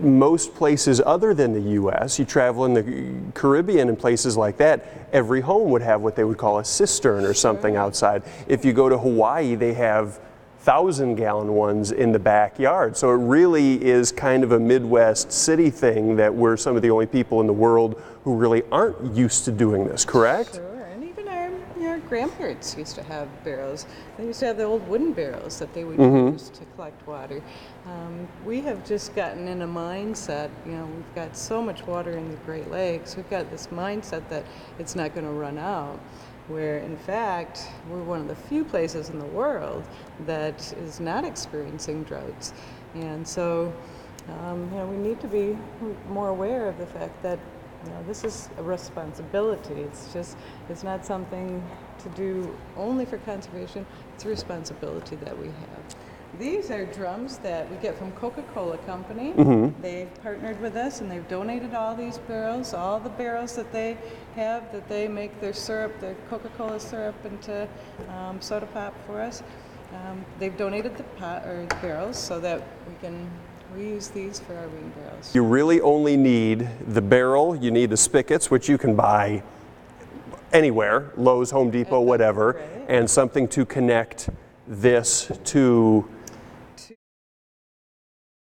most places other than the U.S., you travel in the Caribbean and places like that, every home would have what they would call a cistern or something outside. If you go to Hawaii, they have thousand gallon ones in the backyard. So it really is kind of a Midwest city thing that we're some of the only people in the world who really aren't used to doing this, correct? Sure, our, you know, our grandparents used to have barrels. They used to have the old wooden barrels that they would use to collect water. Um, we have just gotten in a mindset, you know, we've got so much water in the Great Lakes, we've got this mindset that it's not going to run out. Where in fact, we're one of the few places in the world that is not experiencing droughts. And so, um, you know, we need to be more aware of the fact that you know, this is a responsibility. It's just, it's not something to do only for conservation. It's a responsibility that we have. These are drums that we get from Coca-Cola Company. They've partnered with us and they've donated all these barrels, all the barrels that they have that they make their syrup, their Coca-Cola syrup into um, soda pop for us. Um, they've donated the pot or the barrels so that we can reuse these for our rain barrels. You really only need the barrel, you need the spigots, which you can buy anywhere, Lowe's, Home Depot, whatever, right. and something to connect this to.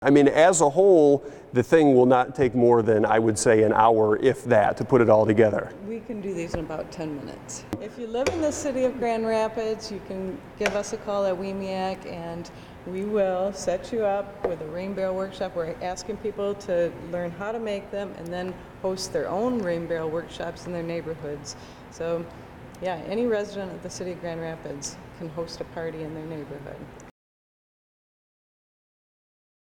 I mean, as a whole, the thing will not take more than, I would say, an hour, if that, to put it all together. We can do these in about 10 minutes. If you live in the city of Grand Rapids, you can give us a call at WMEAC and we will set you up with a rain barrel workshop. We're asking people to learn how to make them and then host their own rain barrel workshops in their neighborhoods. So, yeah, any resident of the city of Grand Rapids can host a party in their neighborhood.